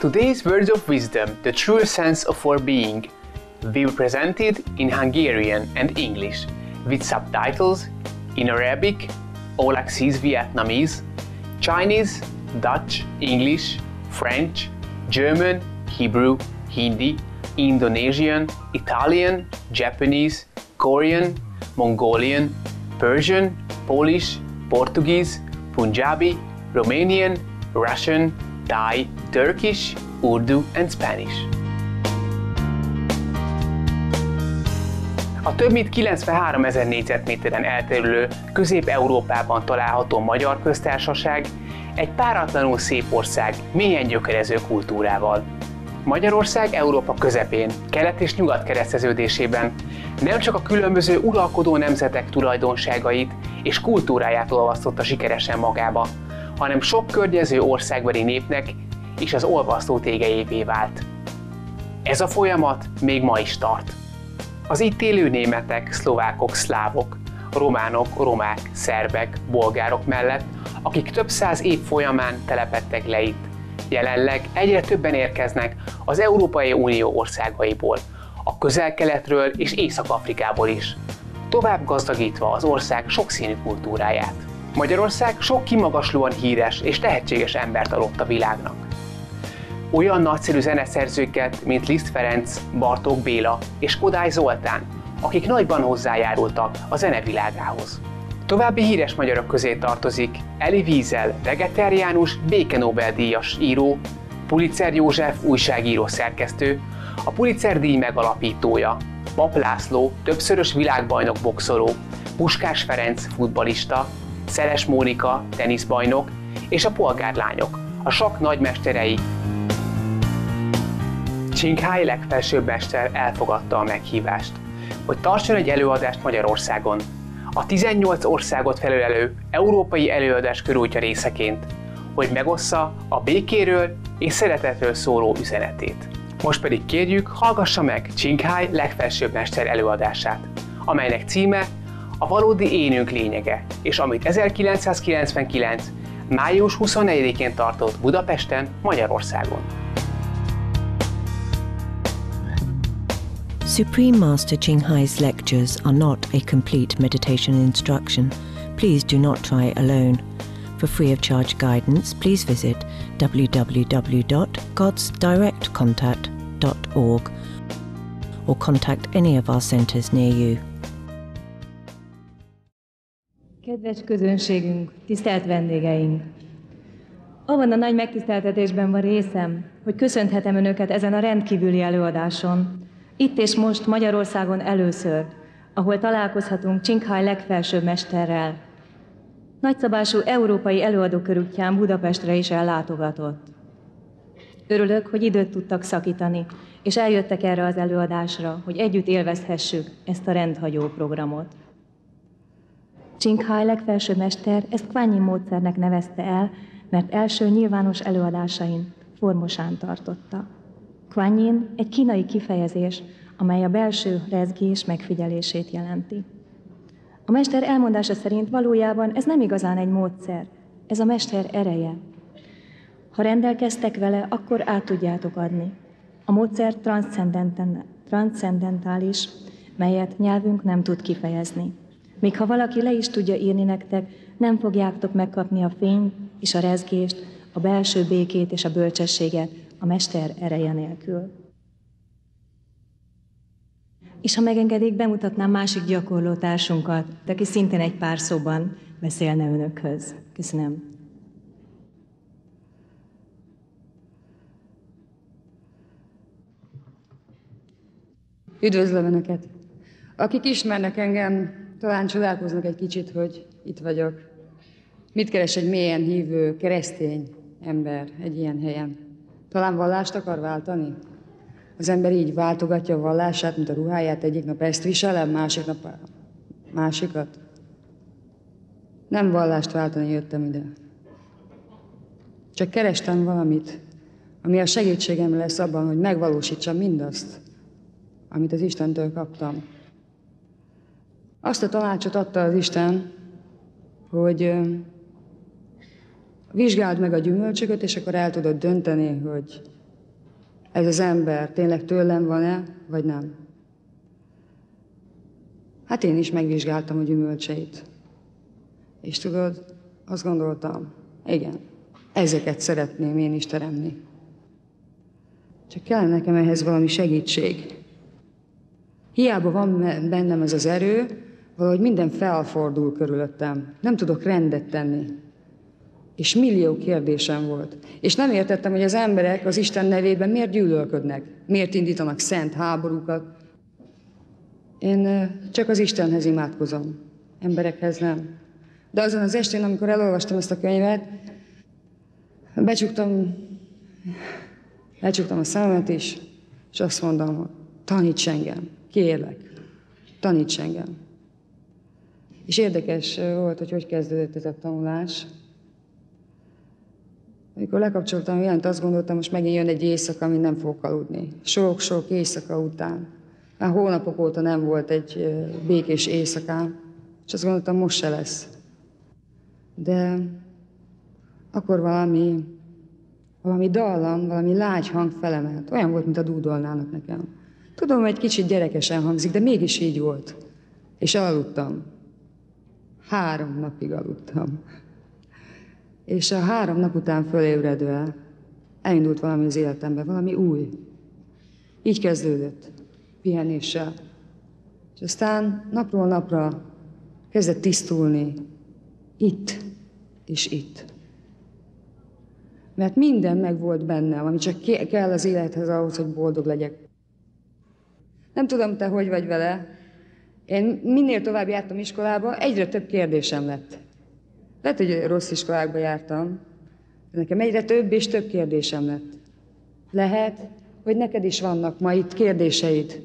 Today's words of wisdom, the true sense of our being, will be presented in Hungarian and English, with subtitles in Arabic, access Vietnamese, Chinese, Dutch, English, French, German, Hebrew, Hindi, Indonesian, Italian, Japanese, Korean, Mongolian, Persian, Polish, Portuguese, Punjabi, Romanian, Russian, Thai, Turkish, Urdu and Spanish. A több mint 93 ezer négyzetméteren elterülő Közép-Európában található Magyar Köztársaság egy páratlanul szép ország mélyen gyökerező kultúrával. Magyarország Európa közepén, kelet és nyugat kereszteződésében nem csak a különböző uralkodó nemzetek tulajdonságait és kultúráját olvasztotta sikeresen magába, hanem sok környező országbeli népnek is az olvasztó tégelyévé vált. Ez a folyamat még ma is tart. Az itt élő németek, szlovákok, szlávok, románok, romák, szerbek, bolgárok mellett, akik több száz év folyamán telepettek le itt, jelenleg egyre többen érkeznek az Európai Unió országaiból, a közel-keletről és Észak-Afrikából is, tovább gazdagítva az ország sokszínű kultúráját. Magyarország sok kimagaslóan híres és tehetséges embert adott a világnak. Olyan nagyszerű zeneszerzőket, mint Liszt Ferenc, Bartók Béla és Kodály Zoltán, akik nagyban hozzájárultak a zenevilágához. További híres magyarok közé tartozik Eli Wiesel, vegetáriánus, béke Nobel-díjas író, Pulitzer József újságíró szerkesztő, a Pulitzer díj megalapítója, Pap László, többszörös világbajnok boxoló, Puskás Ferenc futbalista, Szeles Mónika teniszbajnok és a polgárlányok, a sok nagymesterei. Csinkhái legfelsőbb mester elfogadta a meghívást, hogy tartson egy előadást Magyarországon, a 18 országot felülelő európai előadás körútja részeként, hogy megossza a békéről és szeretetről szóló üzenetét. Most pedig kérjük, hallgassa meg Csinkháj legfelsőbb mester előadását, amelynek címe a valódi énünk lényege, és amit 1999. május 24-én tartott Budapesten, Magyarországon. Supreme Master Hai's lectures are not a complete meditation instruction. Please do not try alone. For free of charge guidance, please visit www.godsdirectcontact.org or contact any of our centres near you. Kedves közönségünk, tisztelt vendégeink! Abban a nagy megtiszteltetésben van részem, hogy köszönhetem Önöket ezen a rendkívüli előadáson, itt és most Magyarországon először, ahol találkozhatunk Csinkhaj legfelsőbb mesterrel. Nagyszabású európai előadókörútján Budapestre is ellátogatott. Örülök, hogy időt tudtak szakítani, és eljöttek erre az előadásra, hogy együtt élvezhessük ezt a rendhagyó programot. Csinkhaj legfelsőbb mester ezt Kványi módszernek nevezte el, mert első nyilvános előadásain formosán tartotta. Kuan egy kínai kifejezés, amely a belső rezgés megfigyelését jelenti. A mester elmondása szerint valójában ez nem igazán egy módszer, ez a mester ereje. Ha rendelkeztek vele, akkor át tudjátok adni. A módszer transzcendentális, melyet nyelvünk nem tud kifejezni. Még ha valaki le is tudja írni nektek, nem fogjátok megkapni a fényt és a rezgést, a belső békét és a bölcsességet, a mester ereje nélkül. És ha megengedik, bemutatnám másik gyakorló társunkat, aki szintén egy pár szóban beszélne önökhöz. Köszönöm. Üdvözlöm Önöket! Akik ismernek engem, talán csodálkoznak egy kicsit, hogy itt vagyok. Mit keres egy mélyen hívő keresztény ember egy ilyen helyen? Talán vallást akar váltani? Az ember így váltogatja a vallását, mint a ruháját, egyik nap ezt viselem, másik nap másikat. Nem vallást váltani jöttem ide. Csak kerestem valamit, ami a segítségem lesz abban, hogy megvalósítsam mindazt, amit az Istentől kaptam. Azt a tanácsot adta az Isten, hogy vizsgáld meg a gyümölcsöket, és akkor el tudod dönteni, hogy ez az ember tényleg tőlem van-e, vagy nem. Hát én is megvizsgáltam a gyümölcseit. És tudod, azt gondoltam, igen, ezeket szeretném én is teremni. Csak kell nekem ehhez valami segítség. Hiába van bennem ez az erő, valahogy minden felfordul körülöttem. Nem tudok rendet tenni. És millió kérdésem volt. És nem értettem, hogy az emberek az Isten nevében miért gyűlölködnek, miért indítanak szent háborúkat. Én csak az Istenhez imádkozom, emberekhez nem. De azon az estén, amikor elolvastam ezt a könyvet, becsuktam, lecsuktam a szememet is, és azt mondom, hogy taníts engem, kérlek, taníts engem. És érdekes volt, hogy hogy kezdődött ez a tanulás. Amikor lekapcsoltam jelent, azt gondoltam, most megint jön egy éjszaka, amit nem fogok aludni. Sok-sok éjszaka után. Már hónapok óta nem volt egy békés éjszakám, és azt gondoltam, most se lesz. De akkor valami, valami dallam, valami lágy hang felemelt. Olyan volt, mint a dúdolnának nekem. Tudom, egy kicsit gyerekesen hangzik, de mégis így volt. És aludtam. Három napig aludtam. És a három nap után fölébredve elindult valami az életembe, valami új. Így kezdődött, pihenéssel. És aztán napról napra kezdett tisztulni, itt és itt. Mert minden meg volt bennem, ami csak kell az élethez ahhoz, hogy boldog legyek. Nem tudom, te hogy vagy vele. Én minél tovább jártam iskolába, egyre több kérdésem lett. Lehet, hogy rossz iskolákba jártam, de nekem egyre több és több kérdésem lett. Lehet, hogy neked is vannak ma itt kérdéseid,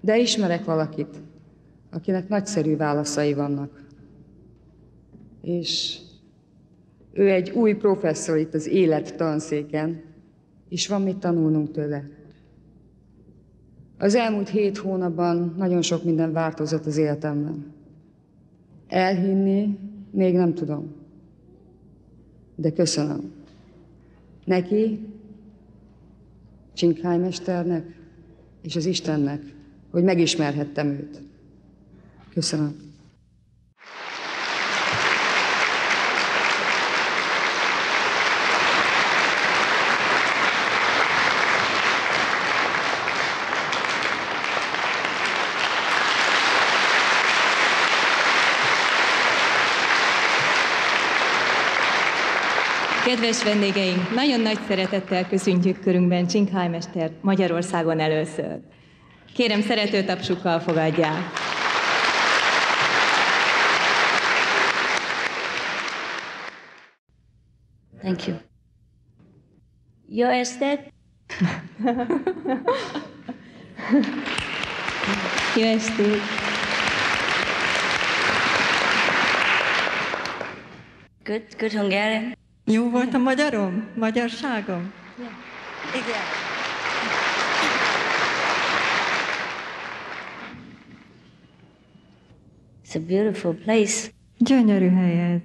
de ismerek valakit, akinek nagyszerű válaszai vannak. És ő egy új professzor itt az élet tanszéken, és van mit tanulnunk tőle. Az elmúlt hét hónapban nagyon sok minden változott az életemben. Elhinni, még nem tudom. De köszönöm. Neki, Csinkhály mesternek és az Istennek, hogy megismerhettem őt. Köszönöm. Kedves vendégeink, nagyon nagy szeretettel köszöntjük körünkben Csinkhály mester Magyarországon először. Kérem, szerető tapsukkal fogadják. Thank you. Jó estét! Jó estét! Good, good Hungarian. Jó volt a magyarom? Magyarságom? Igen. It's a beautiful place, Gyönyörű hely ez.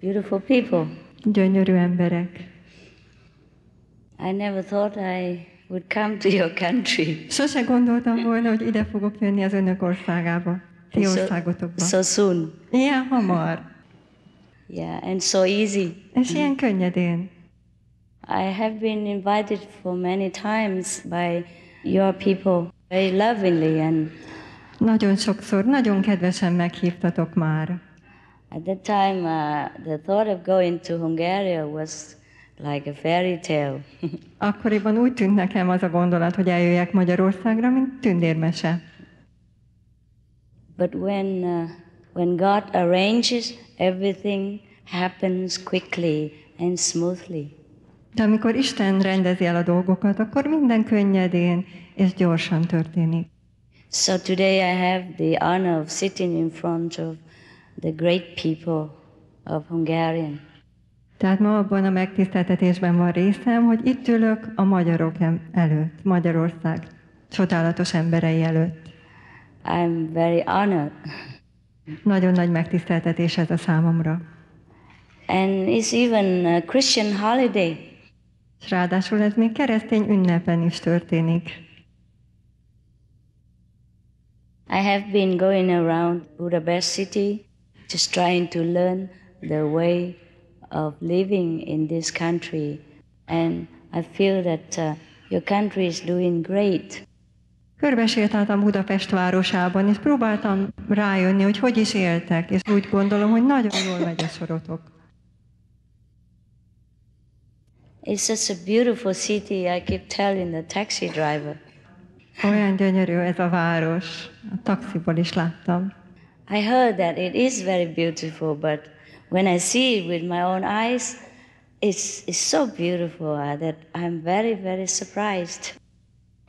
beautiful people. Gyönyörű emberek. I never thought I would come to your country Sose gondoltam volna, hogy ide fogok jönni az önök országába. Ti so, országotokba. so soon. Ilyen hamar. Yeah, and so easy. És ilyen könnyedén. I have been invited for many times by your people, very lovingly, and Nagyon sokszor, nagyon kedvesen meghívtatok már. at that time, uh, the thought of going to Hungary was like a fairy tale. Akkoriban úgy tűnt nekem az a gondolat, hogy eljöjjek Magyarországra, mint tündérmese. But when, uh, when God arranges, everything happens quickly and smoothly. De amikor Isten rendezi el a dolgokat, akkor minden könnyedén és gyorsan történik. So today I have the honor of sitting in front of the great people of Hungarian. Tehát ma abban a megtiszteltetésben van részem, hogy itt ülök a magyarok előtt, Magyarország csodálatos emberei előtt. I'm very honored. Nagyon nagy megtiszteltetés ez a számomra. And it's even a Christian holiday. És ráadásul ez még keresztény ünnepen is történik. I have been going around Budapest city just trying to learn the way of living in this country and I feel that uh, your country is doing great. Körbesétáltam Budapest városában, és próbáltam rájönni, hogy hogy is éltek, és úgy gondolom, hogy nagyon jól megy a sorotok. It's such a beautiful city, I keep telling the taxi driver. Olyan gyönyörű ez a város. A taxiból is láttam. I heard that it is very beautiful, but when I see it with my own eyes, it's, it's so beautiful uh, that I'm very, very surprised.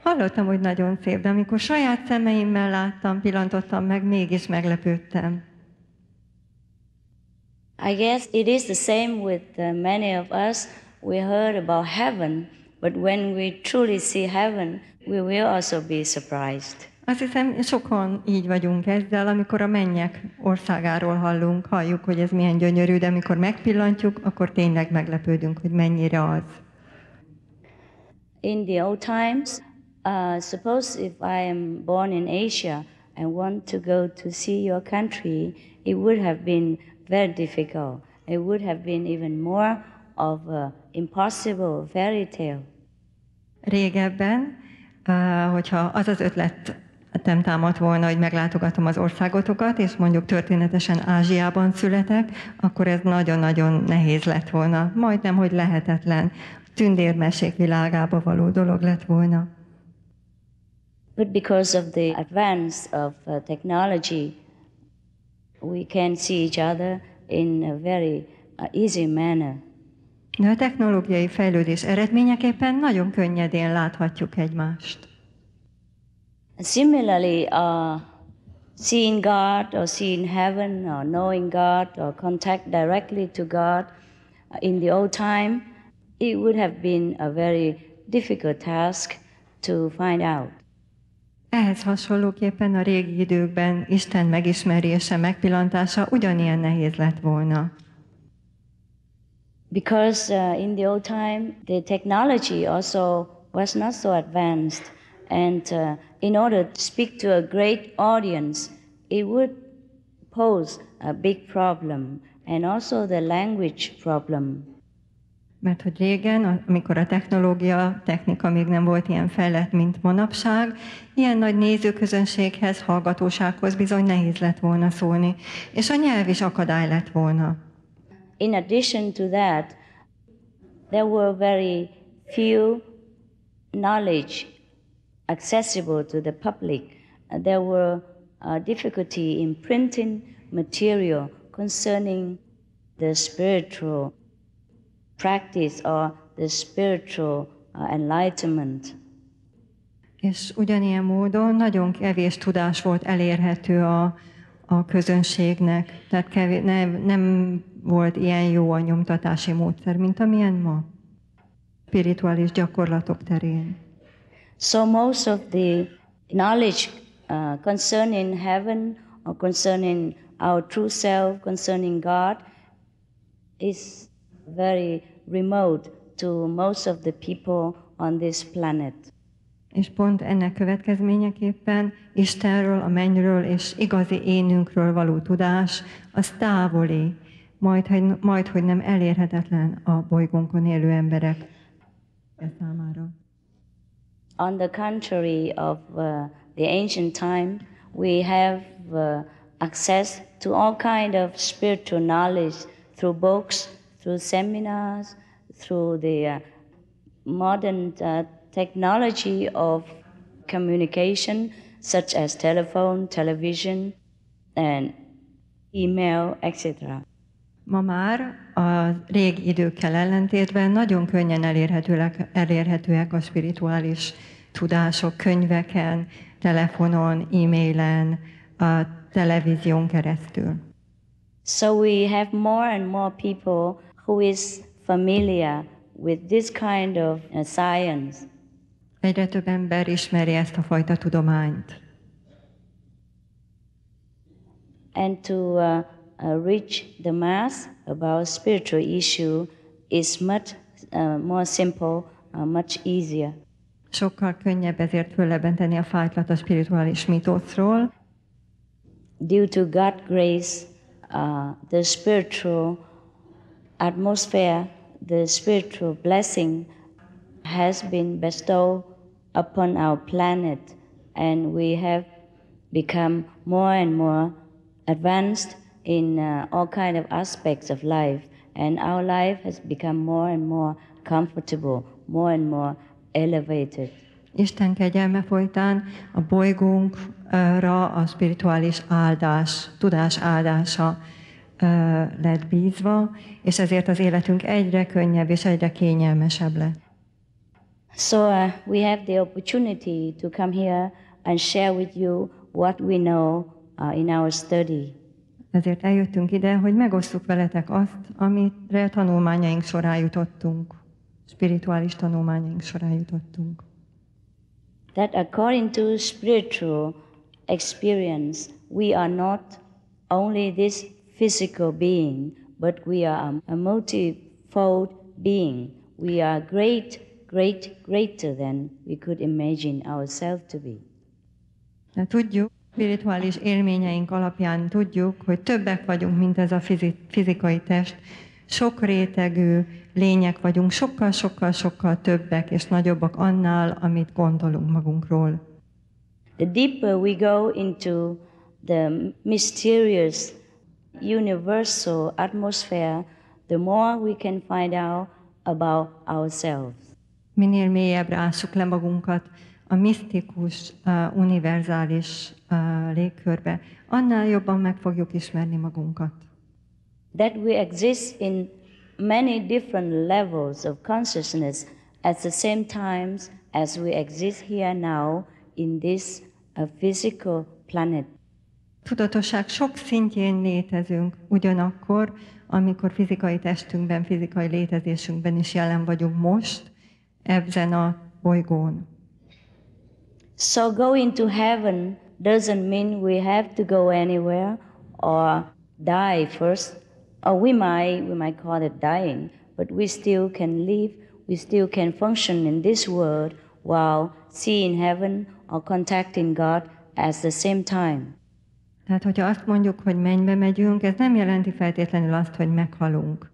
Hallottam, hogy nagyon szép, de amikor saját szemeimmel láttam, pillantottam meg, mégis meglepődtem. I guess it is the same with uh, many of us. We heard about heaven, but when we truly see heaven, we will also be surprised. Azt hiszem, sokan így vagyunk ezzel, amikor a mennyek országáról hallunk, halljuk, hogy ez milyen gyönyörű, de amikor megpillantjuk, akkor tényleg meglepődünk, hogy mennyire az. In the old times, uh, suppose if I am born in Asia and want to go to see your country, it would have been very difficult. It would have been even more of an impossible fairy tale. Régebben, uh, hogyha az az ötlet nem támadt volna, hogy meglátogatom az országotokat, és mondjuk történetesen Ázsiában születek, akkor ez nagyon-nagyon nehéz lett volna. Majdnem, hogy lehetetlen. Tündérmesék világába való dolog lett volna. But because of the advance of uh, technology, we can see each other in a very uh, easy manner. A technológiai fejlődés eredményeképpen nagyon könnyedén láthatjuk egymást. Similarly, uh, seeing God or seeing heaven or knowing God or contact directly to God uh, in the old time, it would have been a very difficult task to find out. Ehhez hasonlóképpen a régi időkben Isten megismerése, megpillantása ugyanilyen nehéz lett volna. Because uh, in the old time, the technology also was not so advanced. And uh, in order to speak to a great audience, it would pose a big problem and also the language problem. Mert hogy régen, amikor a technológia, technika még nem volt ilyen fejlett, mint manapság, ilyen nagy nézőközönséghez, hallgatósághoz bizony nehéz lett volna szólni, és a nyelv is akadály lett volna. In addition to that, there were very few knowledge accessible to the public. There were uh, difficulty in printing material concerning the spiritual practice or the spiritual uh, enlightenment. És ugyanilyen módon nagyon kevés tudás volt elérhető a, a közönségnek, tehát kevés, nem, nem volt ilyen jó a nyomtatási módszer, mint amilyen ma, spirituális gyakorlatok terén. So most of the knowledge uh, concerning heaven or concerning our true self, concerning God, is very remote to most of the people on this planet. És pont ennek következményeképpen Istenről, a mennyről és igazi énünkről való tudás, az távoli, majd, majd hogy nem elérhetetlen a bolygónkon élő emberek számára. On the contrary of uh, the ancient time, we have uh, access to all kind of spiritual knowledge through books, through seminars, through the uh, modern uh, technology of communication, such as telephone, television, and email, etc. Ma már a régi időkkel ellentétben nagyon könnyen elérhetőek, elérhetőek a spirituális tudások könyveken, telefonon, e-mailen, a televízión keresztül. So we have more and more people who is familiar with this kind of uh, science. Egyre több ember ismeri ezt a fajta tudományt. And to uh, uh, reach the mass about spiritual issue is much uh, more simple uh, much easier. Sokkal könnyebb ezért föllebbenteni a fájtlat a spirituális mitoszról. Due to God's grace, uh, the spiritual atmosphere, the spiritual blessing has been bestowed upon our planet, and we have become more and more advanced in uh, all kind of aspects of life, and our life has become more and more comfortable, more and more elevated. Isten kegyelme folytán a bolygónkra a spirituális áldás, tudás áldása lett bízva, és ezért az életünk egyre könnyebb és egyre kényelmesebb lett. So uh, we have the opportunity to come here and share with you what we know uh, in our study. Ezért eljöttünk ide, hogy megosszuk veletek azt, amire tanulmányaink során jutottunk, spirituális tanulmányaink során jutottunk. That according to spiritual experience, we are not only this physical being, but we are a, multifold being. We are great, great, greater than we could imagine ourselves to be. De tudjuk, spirituális élményeink alapján tudjuk, hogy többek vagyunk, mint ez a fizi- fizikai test. Sok rétegű lények vagyunk, sokkal-sokkal-sokkal többek és nagyobbak annál, amit gondolunk magunkról. The deeper we go into the mysterious universal atmosphere, the more we can find out about ourselves. Minél mélyebbre ássuk le magunkat a misztikus, uh, univerzális uh, légkörbe, annál jobban meg fogjuk ismerni magunkat. That we exist in many different levels of consciousness at the same times as we exist here now in this uh, physical planet. Tudatosság sok szintjén létezünk, ugyanakkor, amikor fizikai testünkben, fizikai létezésünkben is jelen vagyunk most, ebben a bolygón. So going to heaven doesn't mean we have to go anywhere or die first. Or we might we might call it dying, but we still can live, we still can function in this world while seeing heaven or contacting God at the same time. Tehát, hogyha azt mondjuk, hogy mennybe megyünk, ez nem jelenti feltétlenül azt, hogy meghalunk.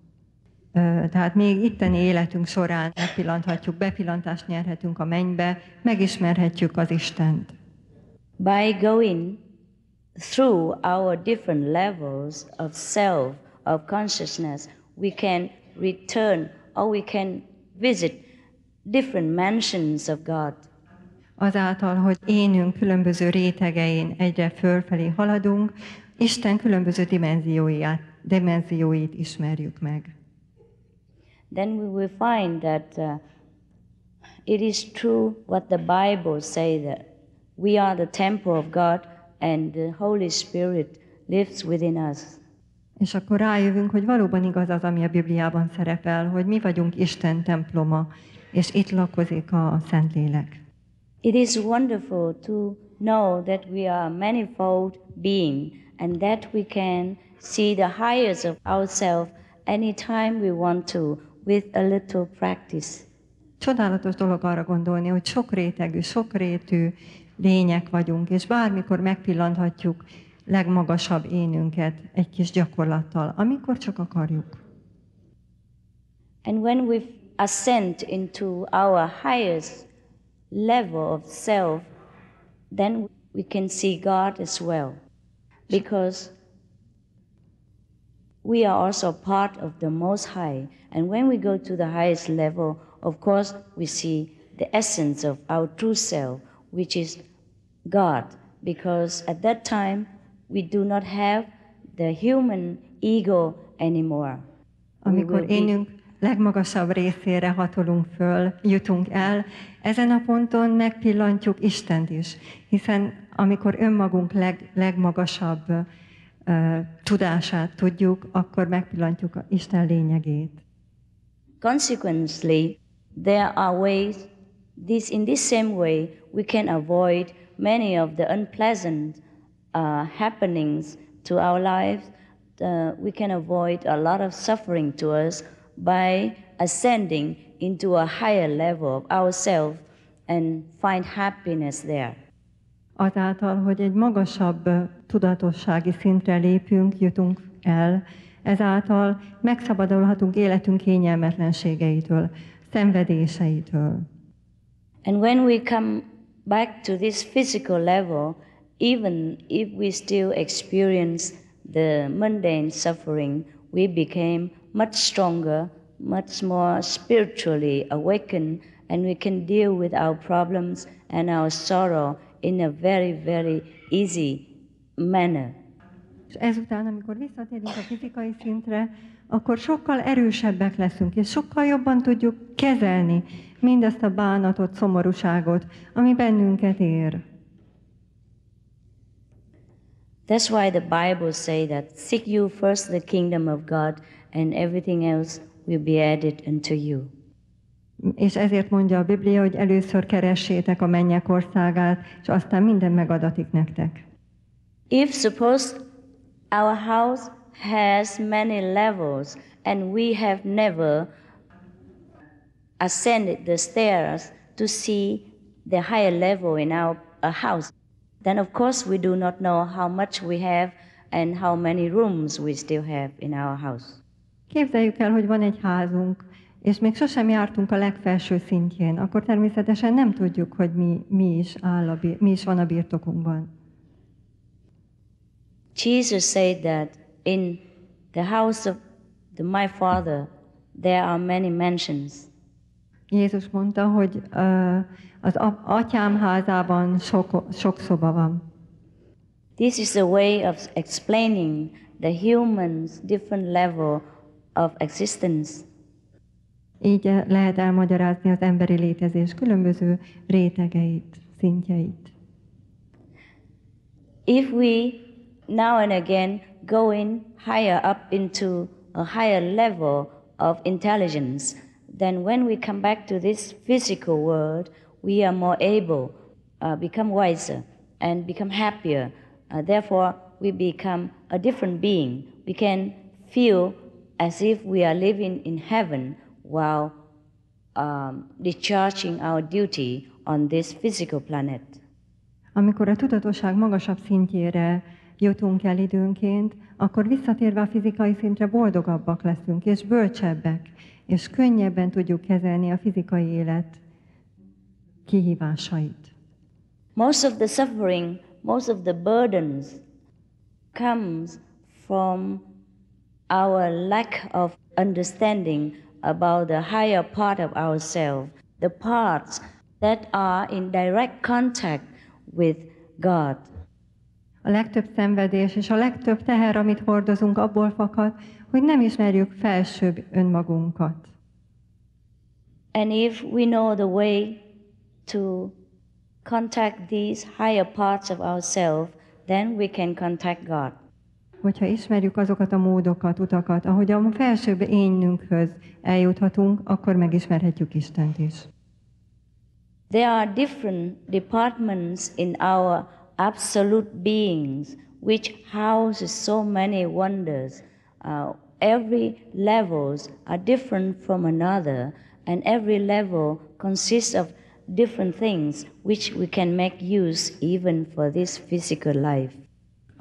Tehát még itteni életünk során megpillanthatjuk, bepillantást nyerhetünk a mennybe, megismerhetjük az Istent. By going through our different levels of self, of consciousness, we can return or we can visit different mansions of God. Azáltal, hogy énünk különböző rétegein egyre fölfelé haladunk, Isten különböző dimenzióját, dimenzióit ismerjük meg. then we will find that uh, it is true what the Bible say that we are the temple of God and the Holy Spirit lives within us. És akkor rájövünk, hogy valóban igaz az, ami a Bibliában szerepel, hogy mi vagyunk Isten temploma, és itt lakozik a Szentlélek. It is wonderful to know that we are a manifold being and that we can see the highest of ourselves anytime we want to with a little practice. Csodálatos dolog arra gondolni, hogy sok rétegű, sok rétű lények vagyunk, és bármikor megpillanthatjuk legmagasabb énünket egy kis gyakorlattal, amikor csak akarjuk. And when we ascend into our highest level of self, then we can see God as well. Because we are also part of the Most High. And when we go to the highest level, of course, we see the essence of our true self, which is God. Because at that time, we do not have the human ego anymore. We will Amikor énünk legmagasabb részére hatolunk föl, jutunk el, ezen a ponton megpillantjuk Istent is, hiszen amikor önmagunk leg, legmagasabb uh, tudását tudjuk, akkor megpillantjuk a Isten lényegét. Consequently, there are ways, this, in this same way, we can avoid many of the unpleasant uh, happenings to our lives. Uh, we can avoid a lot of suffering to us by ascending into a higher level of ourselves and find happiness there. Azáltal, hogy egy magasabb tudatossági szintre lépünk, jutunk el, ezáltal megszabadulhatunk életünk kényelmetlenségeitől, szenvedéseitől. And when we come back to this physical level, even if we still experience the mundane suffering, we became much stronger, much more spiritually awakened, and we can deal with our problems and our sorrow in a very, very easy manner. És ezután, amikor visszatérünk a fizikai szintre, akkor sokkal erősebbek leszünk, és sokkal jobban tudjuk kezelni mindazt a bánatot, szomorúságot, ami bennünket ér. That's why the Bible say that seek you first the kingdom of God and everything else will be added unto you. És ezért mondja a Biblia, hogy először keressétek a mennyek országát, és aztán minden megadatik nektek. If suppose our house has many levels and we have never ascended the stairs to see the higher level in our house, then of course we do not know how much we have and how many rooms we still have in our house. Képzeljük el, hogy van egy házunk, és még sosem jártunk a legfelső szintjén, akkor természetesen nem tudjuk, hogy mi, mi, is, áll a, mi is van a birtokunkban. Jesus said that in the house of the, my father there are many mansions. Jézus mondta, hogy uh, az atyám házában sok, sok szoba van. This is a way of explaining the human's different level of existence. Így lehet elmagyarázni az emberi létezés különböző rétegeit, szintjeit. If we now and again go in higher up into a higher level of intelligence, then when we come back to this physical world, we are more able, uh, become wiser, and become happier. Uh, therefore, we become a different being. We can feel as if we are living in heaven while um, discharging our duty on this physical planet. Amikor a tudatosság magasabb szintjére jutunk el időnként, akkor visszatérve a fizikai szintre boldogabbak leszünk, és bölcsebbek, és könnyebben tudjuk kezelni a fizikai élet kihívásait. Most of the suffering, most of the burdens comes from our lack of understanding about the higher part of ourselves, the parts that are in direct contact with God. A legtöbb szenvedés és a legtöbb teher, amit hordozunk, abból fakad, hogy nem ismerjük felsőbb önmagunkat. And if we know the way to contact these higher parts of ourselves, then we can contact God. Hogyha ismerjük azokat a módokat, utakat, ahogy a felsőbb énünkhöz eljuthatunk, akkor megismerhetjük Istent is. There are different departments in our absolute beings which houses so many wonders. Uh, every levels are different from another, and every level consists of different things which we can make use even for this physical life.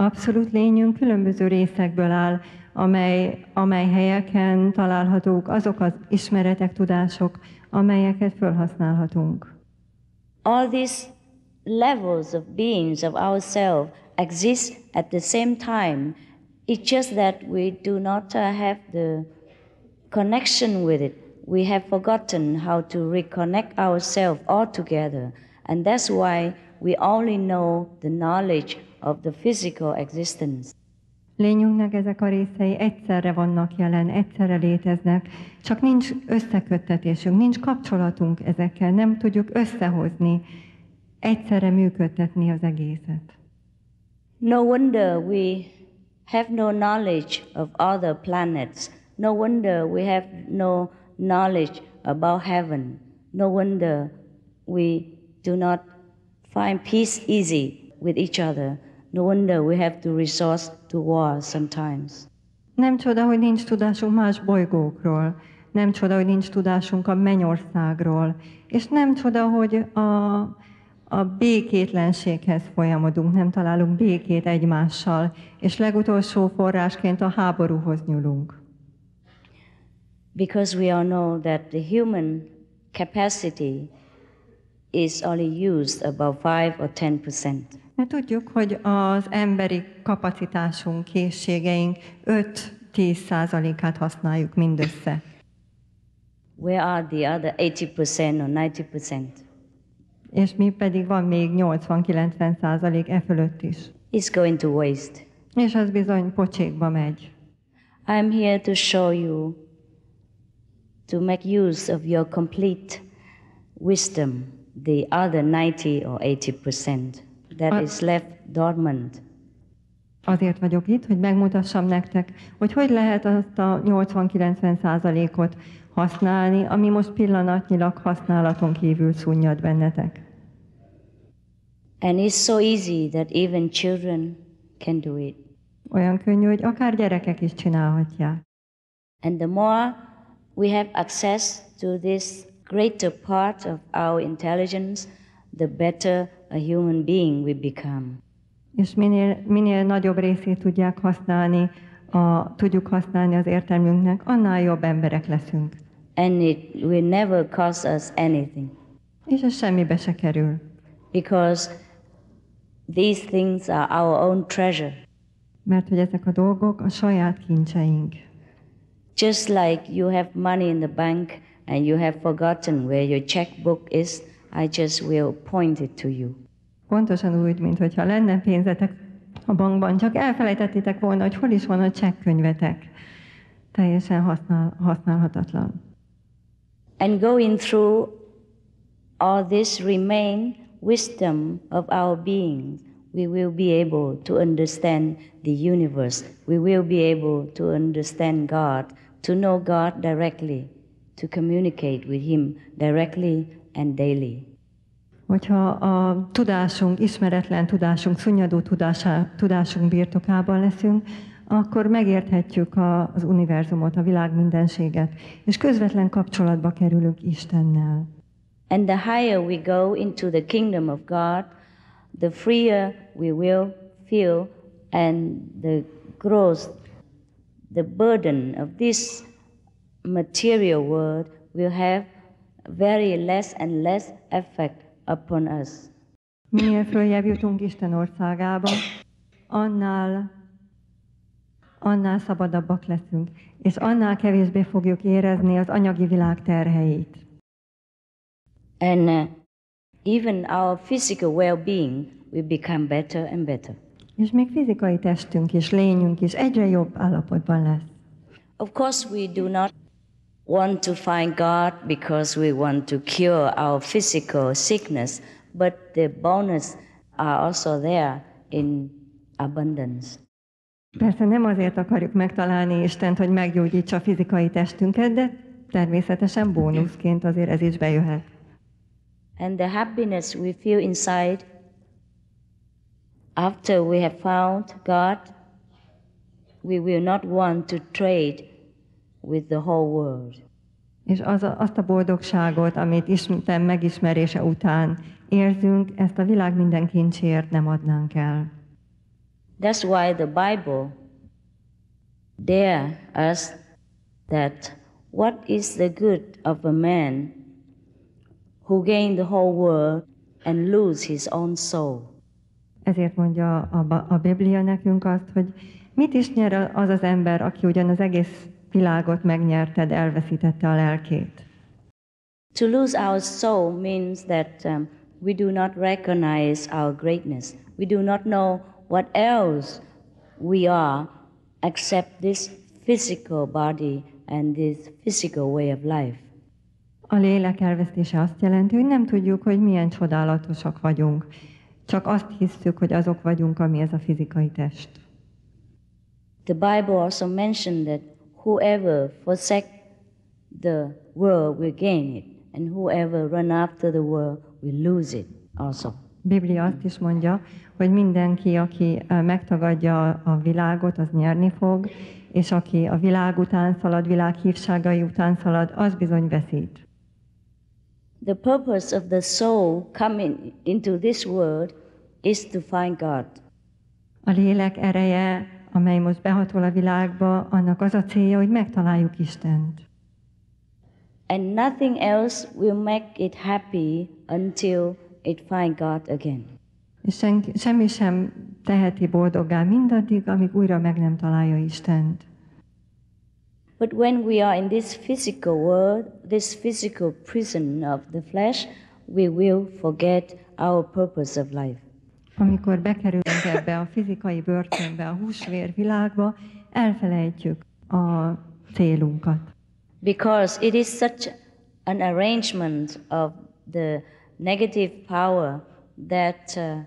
Abszolút lényünk különböző részekből áll, amely, amely helyeken találhatók azok az ismeretek, tudások, amelyeket felhasználhatunk. All these levels of beings of ourselves exist at the same time. It's just that we do not uh, have the connection with it. We have forgotten how to reconnect ourselves all together. And that's why we only know the knowledge of the physical existence. Lényünknek ezek a részei egyszerre vannak jelen, egyszerre léteznek, csak nincs összeköttetésünk, nincs kapcsolatunk ezekkel, nem tudjuk összehozni, egyszerre működtetni az egészet. No wonder we have no knowledge of other planets. No wonder we have no knowledge about heaven. No wonder we do not find peace easy with each other. No wonder we have to resort to war sometimes. Nem csoda, hogy nincs tudásunk más bolygókról. Nem csoda, hogy nincs tudásunk a mennyországról. És nem csoda, hogy a, a békétlenséghez folyamodunk, nem találunk békét egymással, és legutolsó forrásként a háborúhoz nyúlunk. Because we all know that the human capacity is only used about 5 or 10%. Mert tudjuk, hogy az emberi kapacitásunk, készségeink 5-10 százalékát használjuk mindössze. Where are the other 80% or 90%? És mi pedig van még 80-90 százalék e fölött is. It's going to waste. És az bizony pocsékba megy. I'm here to show you to make use of your complete wisdom, the other 90 or 80% that is left dormant. Azért vagyok itt, hogy megmutassam nektek, hogy hogy lehet azt a 80-90 százalékot használni, ami most pillanatnyilag használaton kívül szunnyad bennetek. And it's so easy that even children can do it. Olyan könnyű, hogy akár gyerekek is csinálhatják. And the more we have access to this greater part of our intelligence, the better a human being we become. És minél, minél nagyobb részét tudják használni, a, tudjuk használni az értelmünknek, annál jobb emberek leszünk. And it will never cost us anything És ez semmibe se kerül. because these things are our own treasure. Mert hogy ezek a dolgok a saját kincseink. Just like you have money in the bank and you have forgotten where your checkbook is, I just will point it to you. Pontosan úgy, mint hogyha lenne pénzetek a bankban, csak elfelejtettétek volna, hogy hol is van a csekkönyvetek. Teljesen használ, használhatatlan. And going through all this remain wisdom of our being, we will be able to understand the universe. We will be able to understand God, to know God directly, to communicate with Him directly and daily. Hogyha a tudásunk, ismeretlen tudásunk, szunnyadó tudásá, tudásunk birtokában leszünk, akkor megérthetjük a, az univerzumot, a világ mindenséget, és közvetlen kapcsolatba kerülünk Istennel. And the higher we go into the kingdom of God, the freer we will feel, and the growth, the burden of this material world will have very less and less effect upon us. Minél följebb jutunk Isten országába, annál, annál szabadabbak leszünk, és annál kevésbé fogjuk érezni az anyagi világ terheit. And uh, even our physical well being will become better and better. És még fizikai testünk és lényünk is egyre jobb állapotban lesz. Of course, we do not want to find God because we want to cure our physical sickness, but the bonus are also there in abundance. Persze nem azért akarjuk megtalálni Istent, hogy meggyógyítsa a fizikai testünket, de természetesen bónuszként azért ez is bejöhet. And the happiness we feel inside after we have found God, we will not want to trade with the whole world. És az a, azt a boldogságot, amit Isten megismerése után érzünk, ezt a világ minden kincsért nem adnánk el. That's why the Bible dare us that what is the good of a man who gain the whole world and lose his own soul? Ezért mondja a, Ba- a Biblia nekünk azt, hogy mit is nyer az az ember, aki ugyan az egész világot megnyerte, de elveszítette a lelkét. To lose our soul means that um, we do not recognize our greatness. We do not know what else we are except this physical body and this physical way of life. A lélek elvesztése azt jelenti, hogy nem tudjuk, hogy milyen csodálatosak vagyunk. Csak azt hiszük, hogy azok vagyunk, ami ez a fizikai test. The Bible also mentioned that whoever forsake the world will gain it, and whoever run after the world will lose it also. Biblia azt is mondja, hogy mindenki, aki megtagadja a világot, az nyerni fog, és aki a világ után szalad, világ hívságai után szalad, az bizony veszít. The purpose of the soul coming into this world is to find God. A lélek ereje, amely most behatol a világba, annak az a célja, hogy megtaláljuk Istent. And nothing else will make it happy until it find God again. És senki, semmi sem teheti boldoggá mindaddig, amíg újra meg nem találja Istent. But when we are in this physical world, this physical prison of the flesh, we will forget our purpose of life. Amikor bekerülünk ebbe a fizikai börtönbe, a húsvér világba, elfelejtjük a célunkat. Because it is such an arrangement of the negative power that uh,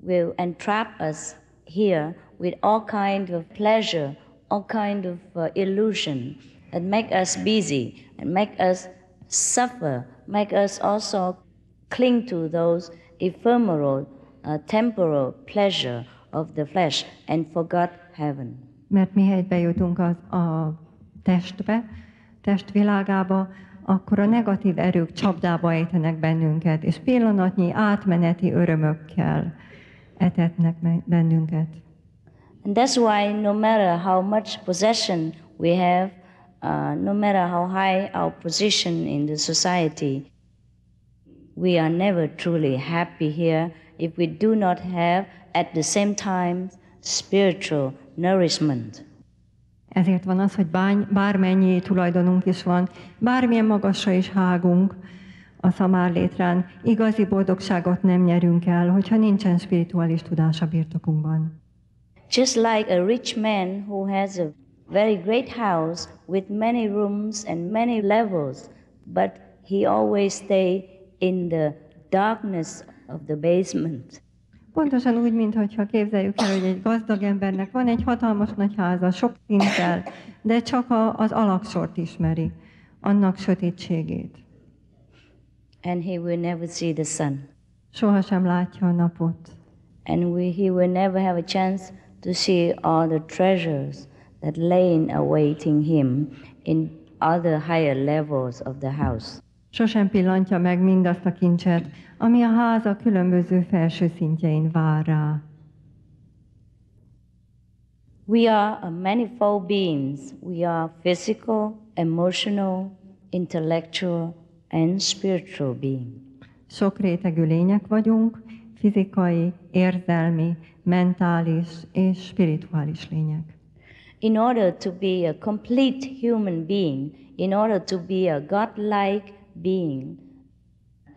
will entrap us here with all kind of pleasure, all kind of uh, illusion, and make us busy and make us suffer, make us also cling to those ephemeral, temporal pleasure of the flesh and forgot heaven. Mert mihelyt bejutunk az, a testbe, testvilágába, akkor a negatív erők csapdába ejtenek bennünket, és pillanatnyi átmeneti örömökkel etetnek bennünket. And that's why no matter how much possession we have, uh, no matter how high our position in the society, we are never truly happy here if we do not have at the same time spiritual nourishment. Ezért van az, hogy bány, bármennyi tulajdonunk is van, bármilyen magasra is hágunk a szamárlétrán, igazi boldogságot nem nyerünk el, hogyha nincsen spirituális tudás a birtokunkban. Just like a rich man who has a very great house with many rooms and many levels, but he always stay in the darkness of the basement. Pontosan úgy, mintha képzeljük el, hogy egy gazdag embernek van egy hatalmas nagy háza, sok szinttel, de csak a, az alaksort ismeri, annak sötétségét. And he will never see the sun. Sohasem látja a napot. And we, he will never have a chance to see all the treasures that lay in awaiting him in other higher levels of the house. Sosem pillantja meg mindazt a kincset, ami a háza különböző felső szintjein vár rá. We are a manifold beings. We are physical, emotional, intellectual, and spiritual being. Sok rétegű lények vagyunk, fizikai, érzelmi, mentális és spirituális lények. In order to be a complete human being, in order to be a godlike being,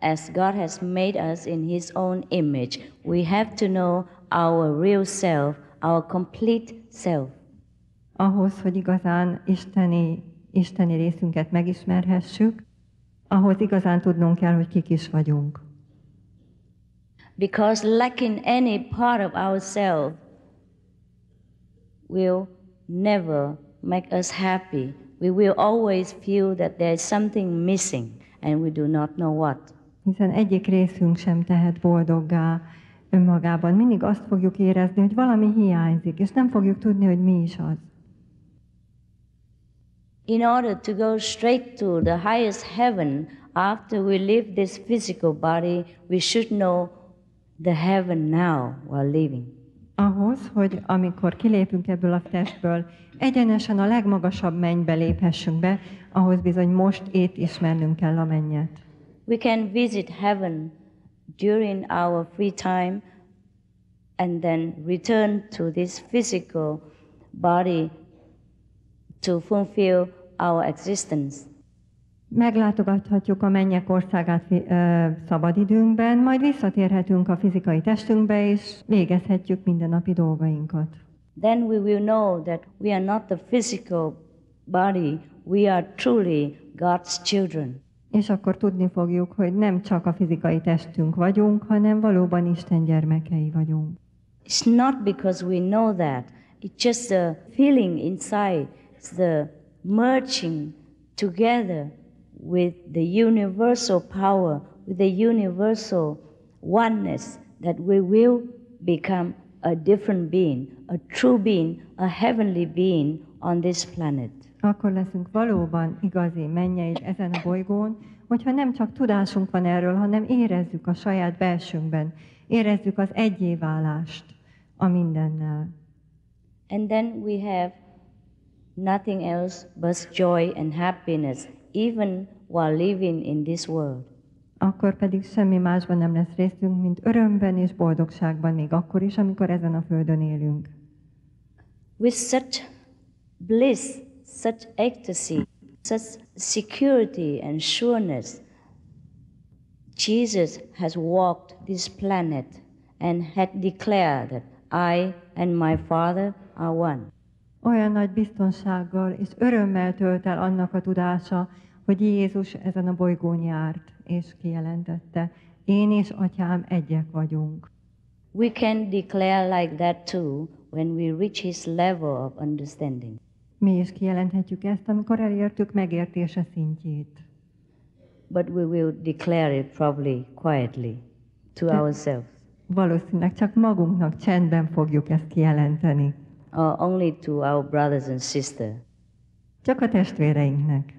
as God has made us in His own image, we have to know our real self, our complete self. Ahhoz, hogy igazán isteni, isteni részünket megismerhessük, ahhoz igazán tudnunk kell, hogy kik is vagyunk. Because lacking any part of ourselves will never make us happy. We will always feel that there is something missing and we do not know what. Hiszen egyik részünk sem tehet boldoggá önmagában. Mindig azt fogjuk érezni, hogy valami hiányzik, és nem fogjuk tudni, hogy mi is az. In order to go straight to the highest heaven after we leave this physical body, we should know the heaven now while living. Ahhoz, hogy amikor kilépünk ebből a testből, egyenesen a legmagasabb mennybe léphessünk be, ahhoz bizony most itt ismernünk kell a mennyet. We can visit heaven during our free time and then return to this physical body to fulfill our existence. Meglátogathatjuk a mennyek országát ö, szabadidőnkben, majd visszatérhetünk a fizikai testünkbe, és végezhetjük mindennapi dolgainkat. Then we will know that we are not the physical body, we are truly God's children. És akkor tudni fogjuk, hogy nem csak a fizikai testünk vagyunk, hanem valóban Isten gyermekei vagyunk. It's not because we know that, it's just a feeling inside, it's the merging together with the universal power, with the universal oneness that we will become a different being, a true being, a heavenly being on this planet. Akkor leszünk valóban igazi mennyeid ezen a bolygón, hogyha nem csak tudásunk van erről, hanem érezzük a saját belsőnkben, érezzük az egyéválást a mindennel. And then we have nothing else but joy and happiness, even while living in this world. Akkor pedig semmi másban nem lesz részünk, mint örömben és boldogságban, még akkor is, amikor ezen a földön élünk. With such bliss, such ecstasy, such security and sureness, Jesus has walked this planet and had declared that I and my Father are one. Olyan nagy biztonsággal és örömmel tölt el annak a tudása, hogy Jézus ezen a bolygón járt, és kijelentette, én és atyám egyek vagyunk. We can declare like that too when we reach his level of understanding. Mi is kijelenthetjük ezt, amikor elértük megértése szintjét. But we will declare it probably quietly to ourselves Valószínűleg csak magunknak csendben fogjuk ezt kijelenteni. or only to our brothers and sisters. Csak a testvéreinknek.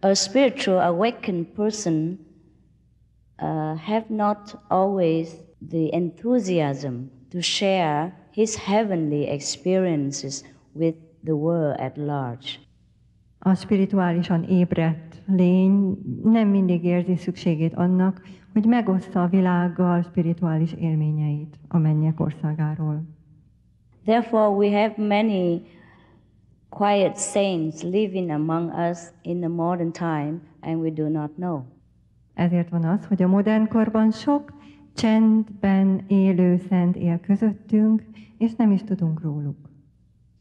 A spiritual awakened person uh, have not always the enthusiasm to share his heavenly experiences with the world at large. A spirituálisan ébredt lény nem mindig érzi szükségét annak, hogy megoszta a világgal spirituális élményeit a mennyek országáról. Therefore, we have many quiet saints living among us in the modern time, and we do not know. Ezért van az, hogy a modern korban sok csendben élő szent él közöttünk, és nem is tudunk róluk.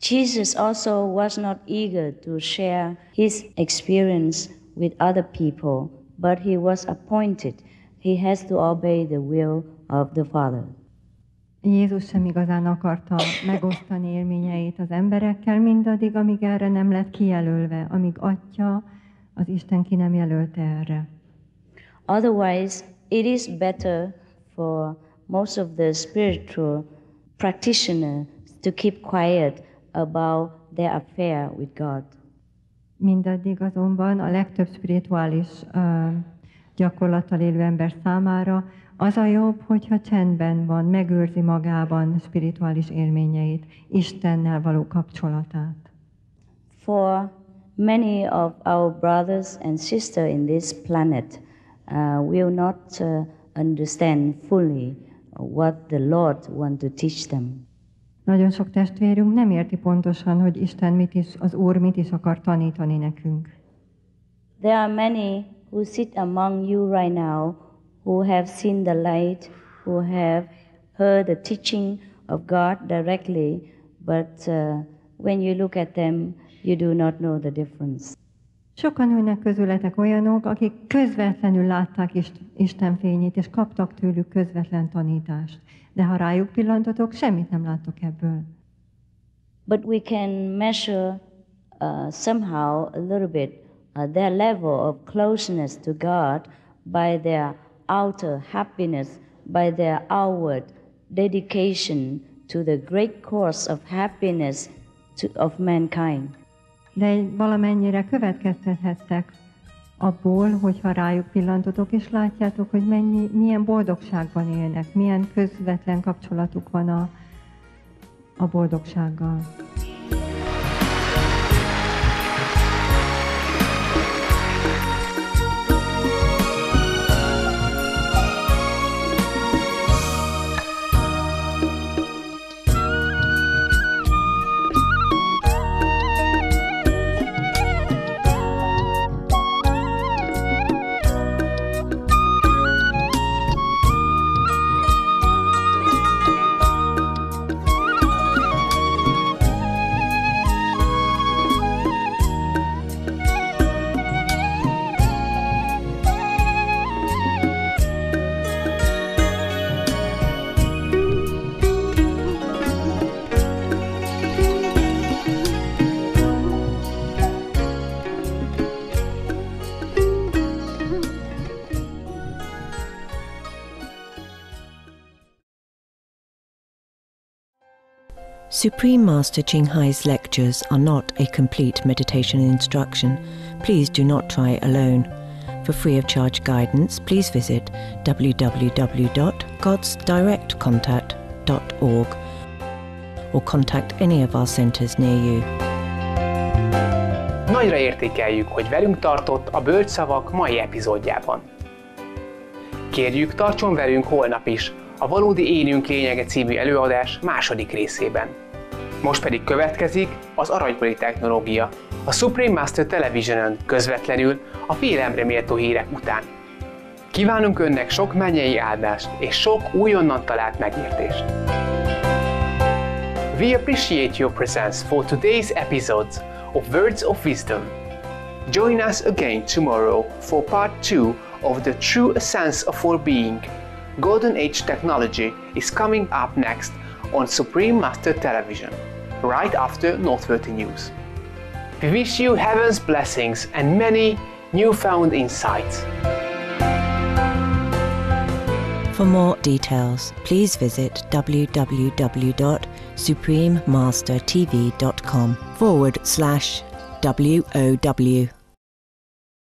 Jesus also was not eager to share his experience with other people, but he was appointed. He has to obey the will of the Father. Jézus sem igazán akarta megosztani élményeit az emberekkel, mindaddig, amíg erre nem lett kijelölve, amíg Atya, az Isten ki nem jelölte erre. Otherwise, it is better for most of the spiritual practitioners to keep quiet about their affair with God. Mindaddig azonban a legtöbb spirituális uh, gyakorlattal élő ember számára az a jobb, hogyha csendben van, megőrzi magában spirituális élményeit, Istennel való kapcsolatát. For many of our brothers and sisters in this planet uh, will not uh, understand fully what the Lord wants to teach them. Nagyon sok testvérünk nem érti pontosan, hogy Isten mit is, az Úr mit is akar tanítani nekünk. There are many who sit among you right now who have seen the light, who have heard the teaching of God directly, but uh, when you look at them, you do not know the difference. Sokan ülnek közületek olyanok, akik közvetlenül látták Ist- Isten fényét, és kaptak tőlük közvetlen tanítást. De ha rájuk pillantotok, semmit nem láttok ebből. But we can measure uh, somehow a little bit uh, their level of closeness to God by their outer happiness, by their outward dedication to the great cause of happiness to, of mankind. De valamennyire következtethettek abból, hogyha rájuk pillantotok, és látjátok, hogy mennyi, milyen boldogságban élnek, milyen közvetlen kapcsolatuk van a, a boldogsággal. Supreme Master Hai's lectures are not a complete meditation instruction. Please do not try alone. For free of charge guidance, please visit www.godsdirectcontact.org or contact any of our centers near you. Nagyra értékeljük, hogy velünk tartott a Bölcsszavak mai epizódjában. Kérjük, tartson velünk holnap is a Valódi Énünk lényege című előadás második részében. Most pedig következik az aranybeli technológia, a Supreme Master Television-ön közvetlenül a félelemre méltó hírek után. Kívánunk Önnek sok mennyei áldást és sok újonnan talált megértést. We appreciate your presence for today's episodes of Words of Wisdom. Join us again tomorrow for part 2 of the true essence of our being. Golden Age technology is coming up next on Supreme Master Television, right after Northworthy News. We wish you heaven's blessings and many newfound insights. For more details, please visit www.suprememastertv.com forward slash WOW.